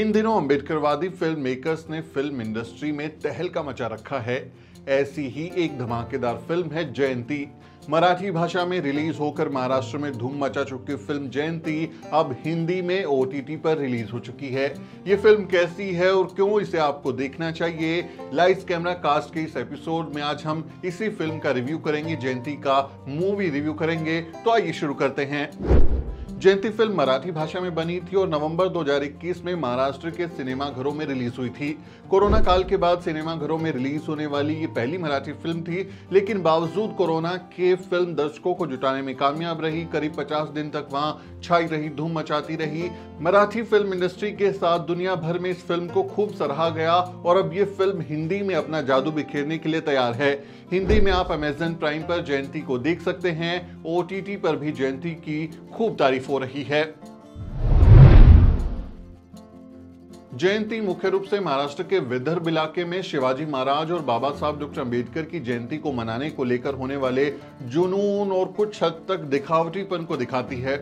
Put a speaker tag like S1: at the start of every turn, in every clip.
S1: इन दिनों अंबेडकरवादी film makers ने फ़िल्म इंडस्ट्री में तहलका मचा रखा है। ऐसी ही एक धमाकेदार फ़िल्म है जयंती। मराठी भाषा में रिलीज़ होकर महाराष्ट्र में धूम मचा चुकी फ़िल्म जयंती अब हिंदी में ओ पर रिलीज़ हो चुकी है। ये फ़िल्म कैसी है और क्यों इसे आपको देखना चाहिए? लाइव कैमरा कास्ट के इस एपिसोड में आज हम इसी फ़िल्म का रिव्यू करेंगे। जयंती का मूवी रिव्यू करेंगे। तो आइए शुरू करते हैं। जयंती फ़िल्म मराठी भाषा में बनी थी और नवंबर 2021 में महाराष्ट्र के सिनेमा घरों में रिलीज़ हुई थी। कोरोना काल के बाद सिनेमा घरों में रिलीज़ होने वाली ये पहली मराठी फ़िल्म थी, लेकिन बावजूद कोरोना के फ़िल्म दर्शकों को जुटाने में कामयाब रही, करीब 50 दिन तक वहाँ छाई रही, धूम मचाती रही। मराठी फ़िल्म इंडस्ट्री के साथ दुनिया भर में इस फ़िल्म को खूब सराहा गया और अब ये फ़िल्म हिंदी में अपना जादू बिखेरने के लिए तैयार है। हिंदी में आप अमेजन प्राइम पर जयंती को देख सकते हैं। ओ पर भी जयंती की खूब तारीफ़ हो रही है। जयंती मुख्य रूप से महाराष्ट्र के विदर्भ इलाके में शिवाजी महाराज और बाबा साहब डॉक्टर अंबेडकर की जयंती को मनाने को लेकर होने वाले जुनून और कुछ हद तक दिखावटीपन को दिखाती है।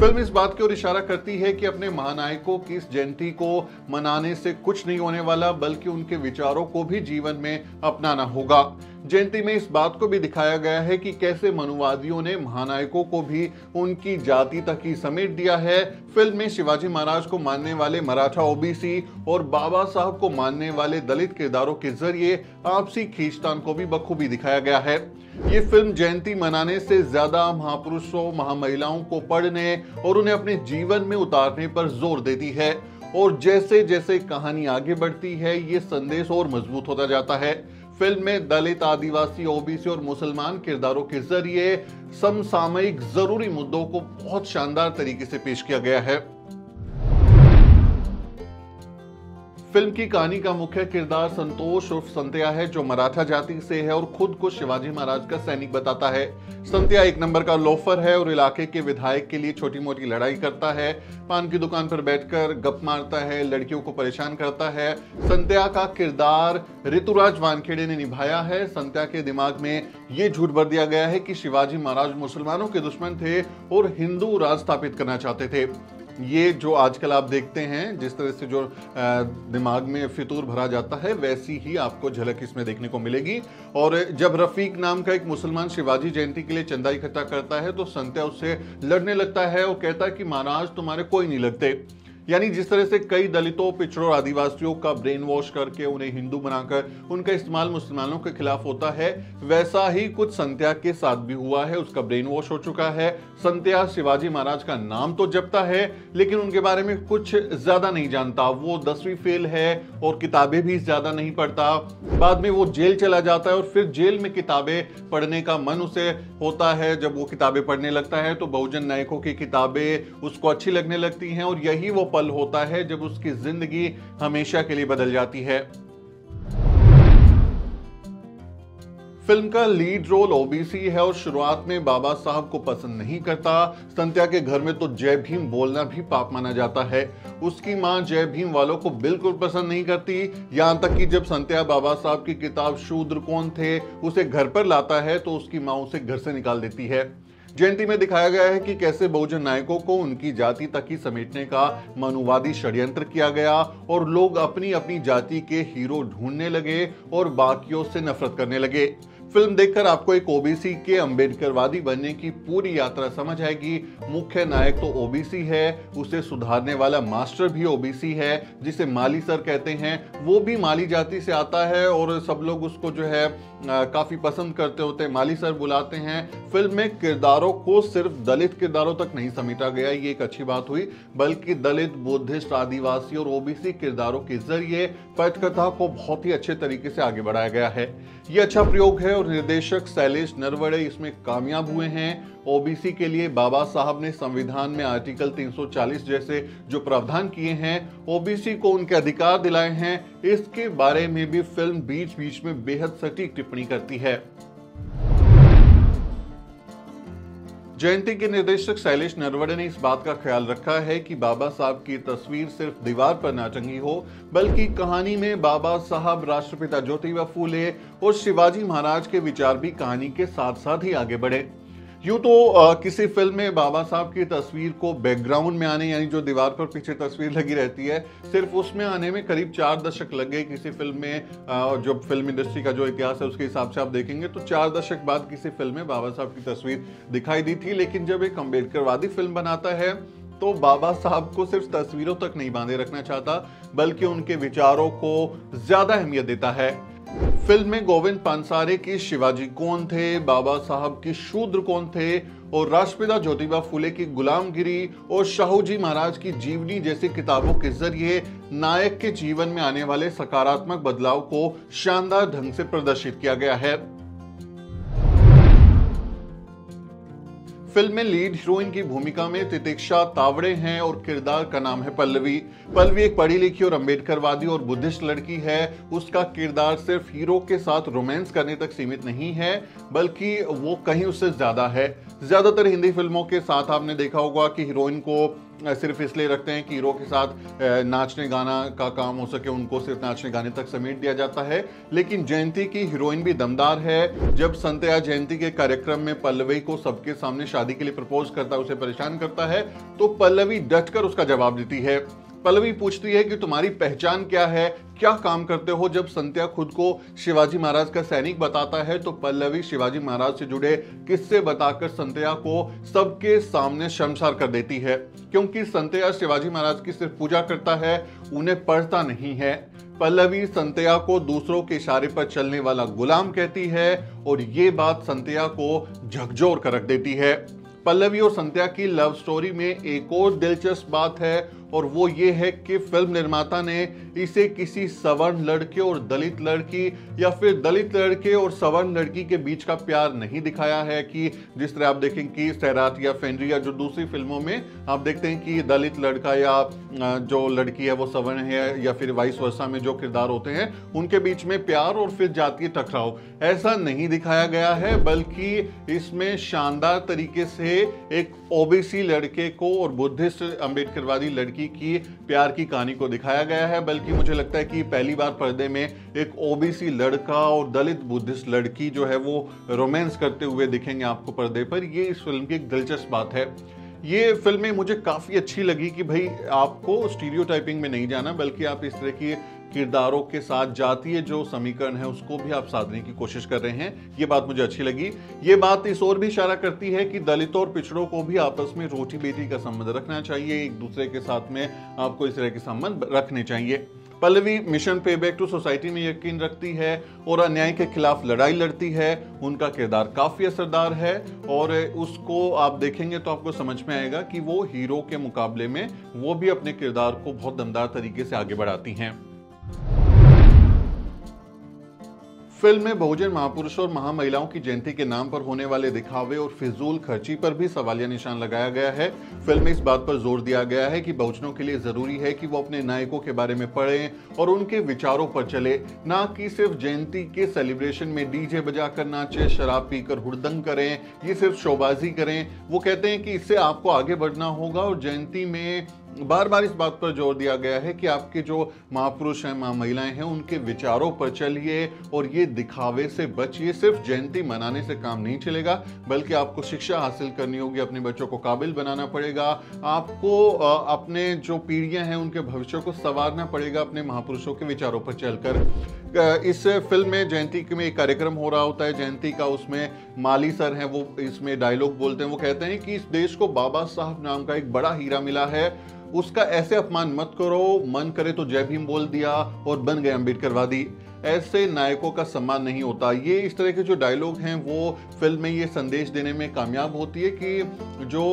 S1: फ़िल्म इस बात की ओर इशारा करती है कि अपने महानायकों की इस जयंती को मनाने से कुछ नहीं होने वाला, बल्कि उनके विचारों को भी जीवन में अपनाना होगा। जयंती में इस बात को भी दिखाया गया है कि कैसे मनुवादियों ने महानायकों को भी उनकी जाति तक ही समेट दिया है। फ़िल्म में शिवाजी महाराज को मानने वाले मराठा ओबीसी और बाबा साहब को मानने वाले दलित किरदारों के ज़रिए आपसी खींचतान को भी बखूबी दिखाया गया है। ये फ़िल्म जयंती मनाने से ज़्यादा महापुरुषों, महामहिलाओं को पढ़ने और उन्हें अपने जीवन में उतारने पर ज़ोर देती है। और जैसे जैसे कहानी आगे बढ़ती है, ये संदेश और मज़बूत होता जाता है। फ़िल्म में दलित, आदिवासी, ओबीसी और मुसलमान किरदारों के ज़रिए समसामयिक ज़रूरी मुद्दों को बहुत शानदार तरीके से पेश किया गया है। फ़िल्म की कहानी का मुख्य किरदार संतोष उर्फ़ संत्या है, जो मराठा जाति से है और खुद को शिवाजी महाराज का सैनिक बताता है। संत्या एक नंबर का लोफर है और इलाके के विधायक के लिए छोटी मोटी लड़ाई करता है। पान की दुकान पर बैठकर गप मारता है, लड़कियों को परेशान करता है। संत्या का किरदार ऋतुराज वानखेड़े ने निभाया है। संत्या के दिमाग में ये झूठ भर दिया गया है कि शिवाजी महाराज मुसलमानों के दुश्मन थे और हिंदू राज स्थापित करना चाहते थे। ये जो आजकल आप देखते हैं, जिस तरह से जो दिमाग में फितूर भरा जाता है, वैसी ही आपको झलक इसमें देखने को मिलेगी। और जब रफीक नाम का एक मुसलमान शिवाजी जयंती के लिए चंदा इकट्ठा करता है तो संत्या उससे लड़ने लगता है और कहता है कि, महाराज, तुम्हारे कोई नहीं लगते। यानी जिस तरह से कई दलितों, पिछड़ों, आदिवासियों का ब्रेन वॉश करके उन्हें हिंदू बनाकर उनका इस्तेमाल मुसलमानों के खिलाफ होता है, वैसा ही कुछ संत्या के साथ भी हुआ है, उसका ब्रेन वॉश हो चुका है। संत्या शिवाजी महाराज का नाम तो जपता है, लेकिन उनके बारे में कुछ ज़्यादा नहीं जानता। वो दसवीं फेल है और किताबें भी ज़्यादा नहीं पढ़ता। बाद में वो जेल चला जाता है और फिर जेल में किताबें पढ़ने का मन उसे होता है। जब वो किताबें पढ़ने लगता है तो बहुजन नायकों की किताबें उसको अच्छी लगने लगती हैं और यही वो पल होता है जब उसकी ज़िंदगी हमेशा के लिए बदल जाती है। फ़िल्म का लीड रोल ओबीसी है और शुरुआत में बाबा साहब को पसंद नहीं करता। संत्या के घर में तो जय भीम बोलना भी पाप माना जाता है। उसकी माँ जय भीम वालों को बिल्कुल पसंद नहीं करती। यहाँ तक कि जब संत्या बाबा साहब की किताब शूद्र कौन थे, उसे घर पर लाता है तो उसकी माँ उसे घर से निकाल देती है। जयंती में दिखाया गया है कि कैसे बहुजन नायकों को उनकी जाति तक ही समेटने का मनुवादी षड्यंत्र किया गया और लोग अपनी अपनी जाति के हीरो ढूँढने लगे और बाकियों से नफरत करने लगे। फ़िल्म देखकर आपको एक ओबीसी के अंबेडकरवादी बनने की पूरी यात्रा समझ आएगी। मुख्य नायक तो ओबीसी है, उसे सुधारने वाला मास्टर भी ओबीसी है, जिसे माली सर कहते हैं। वो भी माली जाति से आता है और सब लोग उसको जो है काफ़ी पसंद करते होते हैं माली सर बुलाते हैं। फ़िल्म में किरदारों को सिर्फ़ दलित किरदारों तक नहीं समेटा गया, ये एक अच्छी बात हुई, बल्कि दलित, बुद्धिस्ट, आदिवासी और ओबीसी किरदारों के ज़रिए पटकथा को बहुत ही अच्छे तरीके से आगे बढ़ाया गया है। ये अच्छा प्रयोग है और निर्देशक शैलेश नरवड़े इसमें कामयाब हुए हैं। ओबीसी के लिए बाबा साहब ने संविधान में आर्टिकल 340 जैसे जो प्रावधान किए हैं, ओबीसी को उनके अधिकार दिलाए हैं, इसके बारे में भी फ़िल्म बीच बीच में बेहद सटीक टिप्पणी करती है। जयंती के निर्देशक शैलेश नरवड़े ने इस बात का ख्याल रखा है कि बाबा साहब की तस्वीर सिर्फ़ दीवार पर ना टंगी हो, बल्कि कहानी में बाबा साहब, राष्ट्रपिता ज्योतिबा फूले और शिवाजी महाराज के विचार भी कहानी के साथ साथ ही आगे बढ़े। यूँ तो आ, किसी फ़िल्म में बाबा साहब की तस्वीर को बैकग्राउंड में आने यानी जो दीवार पर पीछे तस्वीर लगी रहती है सिर्फ़ उसमें आने में करीब चार दशक लग गए किसी फ़िल्म में आ, जो फ़िल्म इंडस्ट्री का जो इतिहास है उसके हिसाब से आप देखेंगे तो चार दशक बाद किसी फ़िल्म में बाबा साहब की तस्वीर दिखाई दी थी। लेकिन जब एक अम्बेडकरवादी फ़िल्म बनाता है तो बाबा साहब को सिर्फ़ तस्वीरों तक नहीं बांधे रखना चाहता बल्कि उनके विचारों को ज़्यादा अहमियत देता है। फ़िल्म में गोविंद पानसारे की शिवाजी कौन थे, बाबा साहब की शूद्र कौन थे, और राष्ट्रपिता ज्योतिबा फुले की गुलामगिरी, और शाहू जी महाराज की जीवनी जैसी किताबों के ज़रिए नायक के जीवन में आने वाले सकारात्मक बदलाव को शानदार ढंग से प्रदर्शित किया गया है। फ़िल्म में लीड हीरोइन की भूमिका में तितिक्षा तावड़े हैं और किरदार का नाम है पल्लवी। पल्लवी एक पढ़ी लिखी और अम्बेडकरवादी और बुद्धिस्ट लड़की है। उसका किरदार सिर्फ़ हीरो के साथ रोमांस करने तक सीमित नहीं है, बल्कि वो कहीं उससे ज़्यादा है। ज़्यादातर हिंदी फ़िल्मों के साथ आपने देखा होगा कि हीरोइन को सिर्फ़ इसलिए रखते हैं कि हीरो के साथ नाचने गाना का काम हो सके, उनको सिर्फ़ नाचने गाने तक समेट दिया जाता है। लेकिन जयंती की हीरोइन भी दमदार है। जब संतया जयंती के कार्यक्रम में पल्लवी को सबके सामने शादी के लिए प्रपोज करता है, उसे परेशान करता है तो पल्लवी डटकर उसका जवाब देती है। पल्लवी पूछती है कि तुम्हारी पहचान क्या है? क्या काम करते हो? जब संत्या खुद को शिवाजी महाराज का सैनिक बताता है तो पल्लवी शिवाजी महाराज से जुड़े किस्से बताकर संत्या को सबके सामने शर्मसार कर देती है। क्योंकि संत्या शिवाजी महाराज की सिर्फ़ पूजा करता है, उन्हें पढ़ता नहीं है। पल्लवी संत्या को दूसरों के इशारे पर चलने वाला गुलाम कहती है और ये बात संत्या को झकझोर कर रख देती है। पल्लवी और संत्या की लव स्टोरी में एक और दिलचस्प बात है और वो ये है कि फ़िल्म निर्माता ने इसे किसी सवर्ण लड़के और दलित लड़की या फिर दलित लड़के और सवर्ण लड़की के बीच का प्यार नहीं दिखाया है कि जिस तरह आप देखें कि सैरात या फेंड्री या जो दूसरी फ़िल्मों में आप देखते हैं कि दलित लड़का या जो लड़की है वो सवर्ण है या फिर वाइस वर्षा में जो किरदार होते हैं, उनके बीच में प्यार और फिर जातीय टकराव। ऐसा नहीं दिखाया गया है, बल्कि इसमें शानदार तरीके से एक ओबीसी लड़के को और बुद्धिस्ट अम्बेडकरवादी लड़की लड़की की प्यार की कहानी को दिखाया गया है, बल्कि मुझे लगता है कि पहली बार पर्दे में एक ओबीसी लड़का और दलित बुद्धिस्ट लड़की जो है वो रोमांस करते हुए दिखेंगे आपको पर्दे पर। ये इस फ़िल्म की एक दिलचस्प बात है। ये फ़िल्में मुझे काफ़ी अच्छी लगी कि भाई आपको स्टीरियो में नहीं जाना, बल्कि आप इस तरह की किरदारों के साथ जातीय जो समीकरण है, उसको भी आप साधने की कोशिश कर रहे हैं। ये बात मुझे अच्छी लगी। ये बात इस और भी इशारा करती है कि दलितों और पिछड़ों को भी आपस में रोटी बेटी का संबंध रखना चाहिए, एक दूसरे के साथ में आपको इस तरह के संबंध रखने चाहिए। Pallavi mission pay back to society में यकीन रखती है और अन्याय के खिलाफ लड़ाई लड़ती है। उनका किरदार काफ़ी असरदार है और उसको आप देखेंगे तो आपको समझ में आएगा कि वो हीरो के मुकाबले में वो भी अपने किरदार को बहुत दमदार तरीके से आगे बढ़ाती हैं। फ़िल्म में बहुजन महापुरुषों और महामहिलाओं की जयंती के नाम पर होने वाले दिखावे और फिजूल खर्ची पर भी सवालिया निशान लगाया गया है। फ़िल्म में इस बात पर ज़ोर दिया गया है कि बहुजनों के लिए ज़रूरी है कि वो अपने नायकों के बारे में पढ़ें और उनके विचारों पर चले, ना कि सिर्फ़ जयंती के सेलिब्रेशन में डीजे बजा कर नाचे, शराब पीकर हुड़दंग करें, ये सिर्फ़ शोबाजी करें। वो कहते हैं कि इससे आपको आगे बढ़ना होगा और जयंती में बार बार इस बात पर ज़ोर दिया गया है कि आपके जो महापुरुष हैं माँ महिलाएँ हैं, उनके विचारों पर चलिए और ये दिखावे से बचिए। सिर्फ़ जयंती मनाने से काम नहीं चलेगा, बल्कि आपको शिक्षा हासिल करनी होगी, अपने बच्चों को काबिल बनाना पड़ेगा, आपको अपने जो पीढ़ियाँ हैं, उनके भविष्य को संवारना पड़ेगा, अपने महापुरुषों के विचारों पर चलकर। इस फ़िल्म में जयंती में एक कार्यक्रम हो रहा होता है, जयंती का उसमें माली सर हैं, वो इसमें डायलॉग बोलते हैं, वो कहते हैं कि इस देश को बाबा साहब नाम का एक बड़ा हीरा मिला है, उसका ऐसे अपमान मत करो, मन करे तो जय भीम बोल दिया और बन गए अम्बेडकरवादी ऐसे नायकों का सम्मान नहीं होता। ये इस तरह के जो डायलॉग हैं, वो फ़िल्म में ये संदेश देने में कामयाब होती है कि जो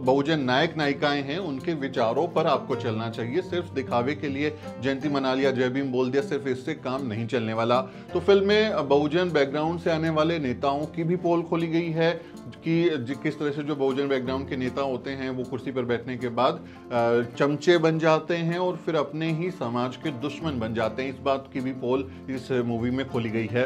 S1: बहुजन नायक नायिकाएँ हैं, उनके विचारों पर आपको चलना चाहिए। सिर्फ़ दिखावे के लिए जयंती मना लिया जय भीम बोल दिया, सिर्फ़ इससे काम नहीं चलने वाला। तो फ़िल्म में बहुजन बैकग्राउंड से आने वाले नेताओं की भी पोल खोली गई है कि किस तरह से जो बहुजन बैकग्राउंड के नेता होते हैं, वो कुर्सी पर बैठने के बाद चमचे बन जाते हैं और फिर अपने ही समाज के दुश्मन बन जाते हैं। इस बात की भी पोल इस मूवी में खोली गई है।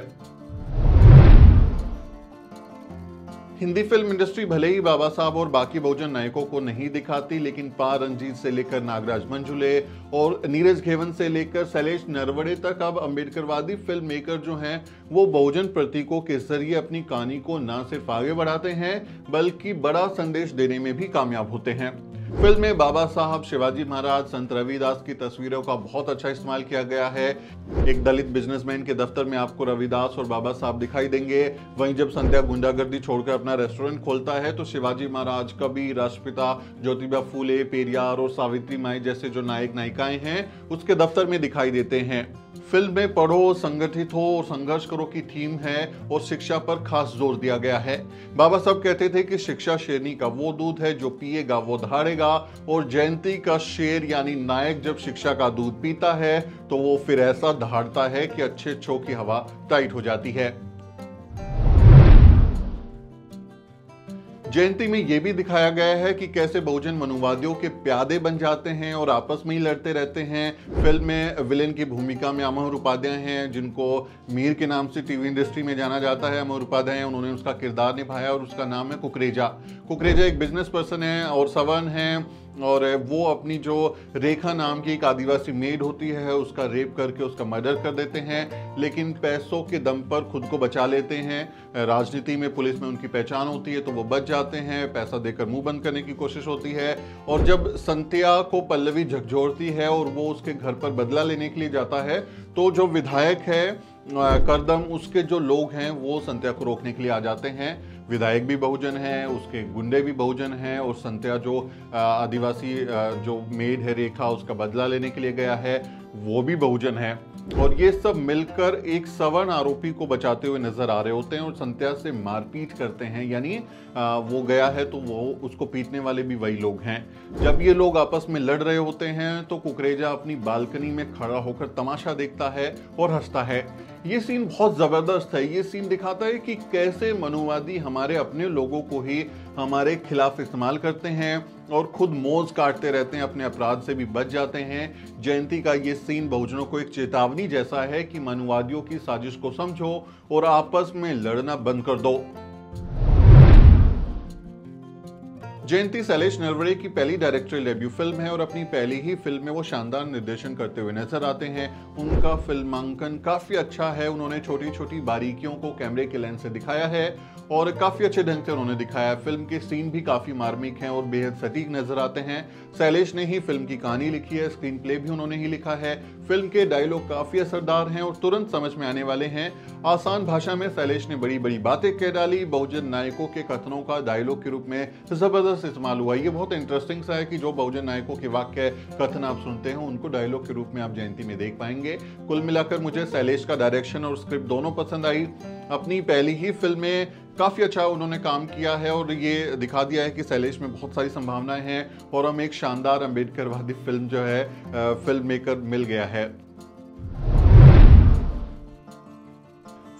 S1: हिंदी फ़िल्म इंडस्ट्री भले ही बाबा साहब और बाकी बहुजन नायकों को नहीं दिखाती, लेकिन पा रंजीत से लेकर नागराज मंजुले और नीरज घेवन से लेकर शैलेश नरवड़े तक अब अम्बेडकरवादी फ़िल्म मेकर जो हैं, वो बहुजन प्रतीकों के ज़रिए अपनी कहानी को ना सिर्फ़ आगे बढ़ाते हैं, बल्कि बड़ा संदेश देने में भी कामयाब होते हैं। फ़िल्म में बाबा साहब शिवाजी महाराज, संत रविदास की तस्वीरों का बहुत अच्छा इस्तेमाल किया गया है। एक दलित बिजनेसमैन के दफ्तर में आपको रविदास और बाबा साहब दिखाई देंगे। वहीं जब संध्या गुंडागर्दी छोड़कर अपना रेस्टोरेंट खोलता है तो शिवाजी महाराज, कबीर राष्ट्रपिता ज्योतिबा फूले, पेरियार और सावित्री माई जैसे जो नायक नायिकाएँ हैं, उसके दफ्तर में दिखाई देते हैं। फ़िल्म में पढ़ो, संगठित हो और संघर्ष करो की थीम है और शिक्षा पर खास ज़ोर दिया गया है। बाबा साहब कहते थे कि शिक्षा शेरनी का वो दूध है जो पिएगा, वो धाड़ेगा और जयंती का शेर यानी नायक जब शिक्षा का दूध पीता है तो वो फिर ऐसा धाड़ता है कि अच्छे छो की हवा टाइट हो जाती है। जयंती में यह भी दिखाया गया है कि कैसे बहुजन मनुवादियों के प्यादे बन जाते हैं और आपस में ही लड़ते रहते हैं। फ़िल्म में विलेन की भूमिका में अमर उपाध्याय हैं, जिनको मीर के नाम से टीवी इंडस्ट्री में जाना जाता है। अमर उपाध्याय उन्होंने उसका किरदार निभाया और उसका नाम है कुकरेजा। कुकरेजा एक बिज़नेस पर्सन है और सवन है। और वो अपनी जो रेखा नाम की एक आदिवासी मेड होती है उसका रेप करके उसका मर्डर कर देते हैं, लेकिन पैसों के दम पर खुद को बचा लेते हैं। राजनीति में पुलिस में उनकी पहचान होती है तो वो बच जाते हैं, पैसा देकर मुँह बंद करने की कोशिश होती है। और जब संत्या को पल्लवी झकझोरती है और वो उसके घर पर बदला लेने के लिए जाता है तो जो विधायक है करदम, उसके जो लोग हैं, वो संत्या को रोकने के लिए आ जाते हैं। विधायक भी बहुजन है, उसके गुंडे भी बहुजन हैं और संत्या जो आदिवासी जो मेड है रेखा, उसका बदला लेने के लिए गया है, वो भी बहुजन है। और ये सब मिलकर एक सवर्ण आरोपी को बचाते हुए नज़र आ रहे होते हैं और संत्या से मारपीट करते हैं। यानी वो गया है तो वो, उसको पीटने वाले भी वही लोग हैं। जब ये लोग आपस में लड़ रहे होते हैं तो कुकरेजा अपनी बालकनी में खड़ा होकर तमाशा देखता है और हंसता है। ये सीन बहुत ज़बरदस्त है। ये सीन दिखाता है कि कैसे मनुवादी हमारे अपने लोगों को ही हमारे खिलाफ इस्तेमाल करते हैं और खुद मोज काटते रहते हैं, अपने अपराध से भी बच जाते हैं। जयंती का ये सीन बहुजनों को एक चेतावनी जैसा है कि मनुवादियों की साजिश को समझो और आपस में लड़ना बंद कर दो। जयंती सैलेश नरवड़े की पहली डायरेक्टरी डेब्यू फ़िल्म है और अपनी पहली ही फ़िल्म में वो शानदार निर्देशन करते हुए नज़र आते हैं। उनका फिल्मांकन काफ़ी अच्छा है। उन्होंने छोटी छोटी बारीकियों को कैमरे के लेंस से दिखाया है। और काफ़ी अच्छे ढंग से उन्होंने दिखाया। फ़िल्म के सीन भी काफ़ी मार्मिक हैं और बेहद सटीक नज़र आते हैं। शैलेश ने ही फ़िल्म की कहानी लिखी है स्क्रीन प्ले भी उन्होंने ही लिखा है। फ़िल्म के डायलॉग काफ़ी असरदार हैं और तुरंत समझ में आने वाले हैं। आसान भाषा में शैलेश ने बड़ी बड़ी बातें कह डाली। बहुजन नायकों के कथनों का डायलॉग के रूप में ज़बरदस्त इस्तेमाल हुआ। ये बहुत इंटरेस्टिंग सा है कि जो बहुजन नायकों के वाक्य, कथन आप सुनते हैं, उनको डायलॉग के रूप में आप जयंती में देख पाएँगे। कुल मिलाकर मुझे शैलेश का डायरेक्शन और स्क्रिप्ट दोनों पसंद आई। अपनी पहली ही फ़िल्म में काफ़ी अच्छा उन्होंने काम किया है और ये दिखा दिया है कि शैलेश में बहुत सारी संभावनाएँ हैं और हमें एक शानदार अम्बेडकरवादी फ़िल्म जो है फ़िल्म मेकर मिल गया है।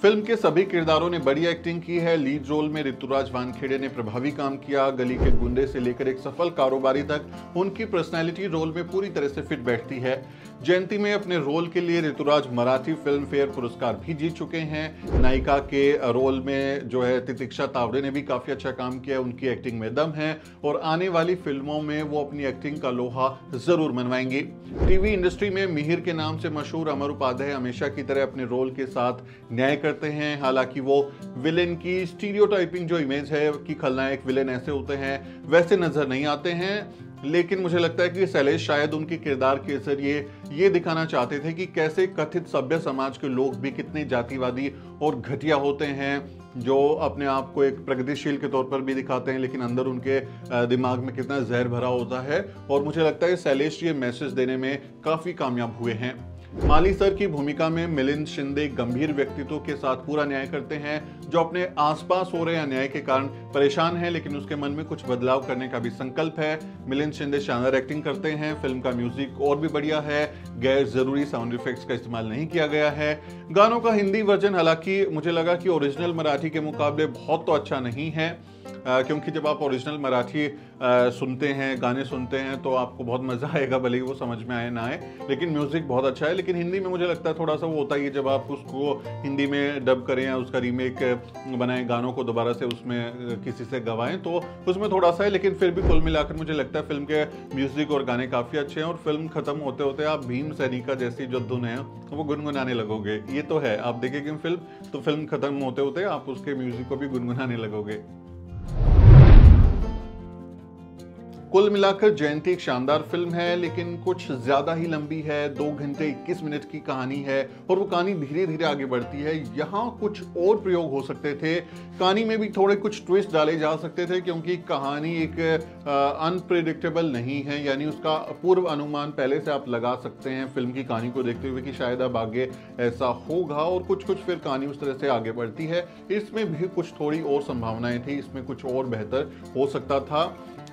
S1: फ़िल्म के सभी किरदारों ने बड़ी एक्टिंग की है। लीड रोल में ऋतुराज वानखेड़े ने प्रभावी काम किया। गली के गुंडे से लेकर एक सफल कारोबारी तक उनकी पर्सनैलिटी रोल में पूरी तरह से फिट बैठती है। जयंती में अपने रोल के लिए ऋतुराज मराठी फ़िल्म फेयर पुरस्कार भी जीत चुके हैं। नायिका के रोल में जो है, तितिक्षा तावड़े ने भी काफ़ी अच्छा काम किया है उनकी एक्टिंग में दम है और आने वाली फ़िल्मों में वो अपनी एक्टिंग का लोहा ज़रूर मनवाएँगे। टीवी इंडस्ट्री में मिहिर के नाम से मशहूर अमर उपाध्याय हमेशा की तरह अपने रोल के साथ न्याय करते हैं। हालाँकि वो विलेन की स्टीरियोटाइपिंग जो इमेज है कि खलनायक विलेन ऐसे होते हैं, वैसे नज़र नहीं आते हैं। लेकिन मुझे लगता है कि शैलेश शायद उनके किरदार के ज़रिए ये दिखाना चाहते थे कि कैसे कथित सभ्य समाज के लोग भी कितने जातिवादी और घटिया होते हैं, जो अपने आप को एक प्रगतिशील के तौर पर भी दिखाते हैं, लेकिन अंदर उनके दिमाग में कितना जहर भरा होता है। और मुझे लगता है शैलेश ये मैसेज देने में काफ़ी कामयाब हुए हैं। माली सर की भूमिका में मिलिंद शिंदे गंभीर व्यक्तित्व के साथ पूरा न्याय करते हैं, जो अपने आसपास हो रहे अन्याय के कारण परेशान है, लेकिन उसके मन में कुछ बदलाव करने का भी संकल्प है। मिलिंद शिंदे शानदार एक्टिंग करते हैं, फ़िल्म का म्यूज़िक और भी बढ़िया है। गैर ज़रूरी साउंड इफेक्ट्स का इस्तेमाल नहीं किया गया है। गानों का हिंदी वर्जन हालाँकि मुझे लगा कि ओरिजिनल मराठी के मुकाबले बहुत तो अच्छा नहीं है। क्योंकि जब आप ओरिजिनल मराठी सुनते हैं, गाने सुनते हैं तो आपको बहुत मज़ा आएगा, भले ही वो समझ में आए, ना आए। लेकिन म्यूज़िक बहुत अच्छा है, लेकिन हिंदी में मुझे लगता है थोड़ा सा वो होता ही है, जब आप उसको हिंदी में डब करें या उसका रीमेक बनाएँ, गानों को दोबारा से उसमें किसी से गवाएँ तो उसमें थोड़ा सा है, लेकिन फिर भी कुल मिलाकर मुझे लगता है फ़िल्म के म्यूज़िक और गाने काफ़ी अच्छे हैं, और फ़िल्म ख़त्म होते होते आप भीम सैनिका जैसी जो धुन है, वो गुनगुनाने लगोगे। ये तो है, आप देखेंगे फ़िल्म तो फ़िल्म खत्म होते होते आप उसके म्यूज़िक को भी गुनगुनाने लगोगे। कुल मिलाकर जयंती एक शानदार फ़िल्म है, लेकिन कुछ ज़्यादा ही लंबी है। दो घंटे इक्कीस मिनट की कहानी है और वो कहानी धीरे धीरे आगे बढ़ती है। यहाँ कुछ और प्रयोग हो सकते थे। कहानी में भी थोड़े कुछ ट्विस्ट डाले जा सकते थे, क्योंकि कहानी एक अनप्रिडिक्टेबल नहीं है। यानी उसका पूर्व अनुमान पहले से आप लगा सकते हैं फ़िल्म की कहानी को देखते हुए कि शायद अब आगे ऐसा होगा और कुछ कुछ फिर कहानी उस तरह से आगे बढ़ती है। इसमें भी कुछ थोड़ी और संभावनाएँ थी, इसमें कुछ और बेहतर हो सकता था।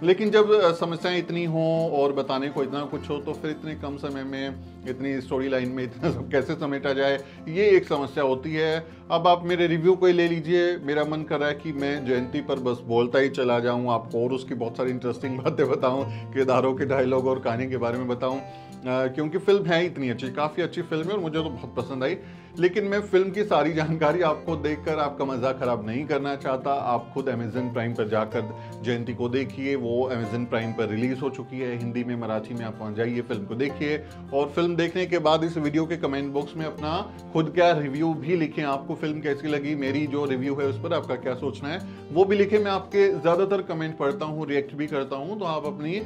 S1: लेकिन जब समस्याएँ इतनी हों और बताने को इतना कुछ हो तो फिर इतने कम समय में इतनी स्टोरी लाइन में इतना सब कैसे समेटा जाए? ये एक समस्या होती है। अब आप मेरे रिव्यू को ले लीजिए। मेरा मन कर रहा है कि मैं जयंती पर बस बोलता ही चला जाऊँ। आपको और उसकी बहुत सारी इंटरेस्टिंग बातें बताऊँ, किरदारों के डायलॉग और कहानी के बारे में बताऊँ। क्योंकि फ़िल्म है इतनी अच्छी, काफ़ी अच्छी फ़िल्म है और मुझे तो बहुत पसंद आई। लेकिन मैं फ़िल्म की सारी जानकारी आपको देखकर, आपका मज़ा ख़राब नहीं करना चाहता। आप खुद अमेजन प्राइम पर जाकर जयंती को देखिए। वो अमेजन प्राइम पर रिलीज़ हो चुकी है। हिंदी में, मराठी में आप पहुँच जाइए फ़िल्म को देखिए। और फ़िल्म देखने के बाद इस वीडियो के कमेंट बॉक्स में अपना खुद का रिव्यू भी लिखें। आपको फ़िल्म कैसी लगी? मेरी जो रिव्यू है उस पर आपका क्या सोचना है? वो भी लिखें। मैं आपके ज़्यादातर कमेंट पढ़ता हूँ रिएक्ट भी करता हूँ तो आप अपनी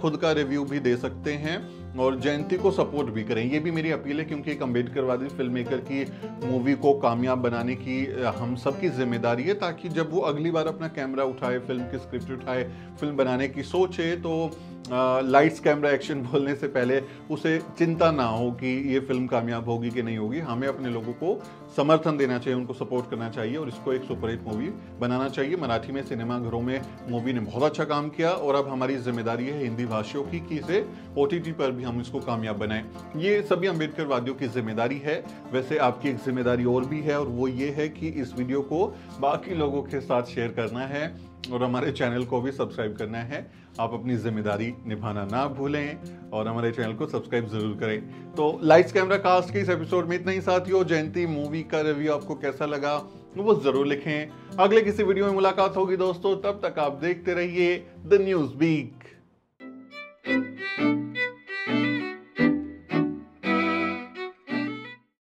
S1: खुद का रिव्यू भी दे सकते हैं। और जयंती को सपोर्ट भी करें। ये भी मेरी अपील है क्योंकि एक अम्बेडकरवादी फ़िल्म मेकर की मूवी को कामयाब बनाने की हम सब की ज़िम्मेदारी है ताकि जब वो अगली बार अपना कैमरा उठाए फ़िल्म की स्क्रिप्ट उठाए फ़िल्म बनाने की सोचे तो लाइट्स कैमरा एक्शन बोलने से पहले उसे चिंता ना हो कि ये फ़िल्म कामयाब होगी कि नहीं होगी। हमें अपने लोगों को समर्थन देना चाहिए, उनको सपोर्ट करना चाहिए और इसको एक सुपरहिट मूवी बनाना चाहिए। मराठी में सिनेमा घरों में मूवी ने बहुत अच्छा काम किया और अब हमारी ज़िम्मेदारी है हिंदी भाषियों की कि इसे ओटीटी पर भी हम इसको कामयाब बनाएँ। ये सभी अंबेडकर वादियों की ज़िम्मेदारी है। वैसे आपकी एक ज़िम्मेदारी और भी है और वो ये है कि इस वीडियो को बाकी लोगों के साथ शेयर करना है। और हमारे चैनल को भी सब्सक्राइब करना है। आप अपनी ज़िम्मेदारी निभाना ना भूलें और हमारे चैनल को सब्सक्राइब ज़रूर करें। तो लाइट्स कैमरा कास्ट के इस एपिसोड में इतना ही साथियों। जयंती मूवी का रिव्यू आपको कैसा लगा, वो ज़रूर लिखें। अगले किसी वीडियो में मुलाकात होगी दोस्तों, तब तक आप देखते रहिए द न्यूज़ वीक